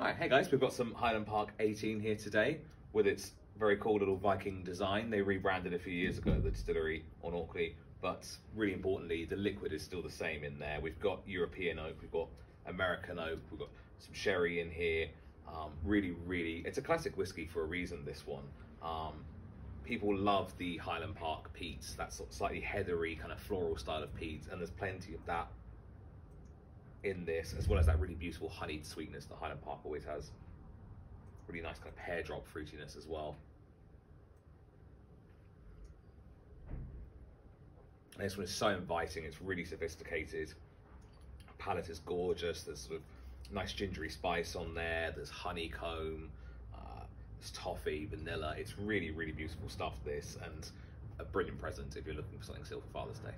Alright, hey guys, we've got some Highland Park 18 here today with its very cool little Viking design. They rebranded a few years ago at the distillery on Orkney, but really importantly, the liquid is still the same in there. We've got European oak, we've got American oak, we've got some sherry in here. Um, really, really, it's a classic whiskey for a reason, this one. Um, people love the Highland Park peats, that sort of slightly heathery kind of floral style of peat, and there's plenty of that in this, as well as that really beautiful honeyed sweetness that Highland Park always has. Really nice kind of pear drop fruitiness as well. And this one is so inviting, it's really sophisticated. Palate is gorgeous, there's sort of nice gingery spice on there, there's honeycomb, uh, there's toffee, vanilla. It's really, really beautiful stuff, this, and a brilliant present if you're looking for something still for Father's Day.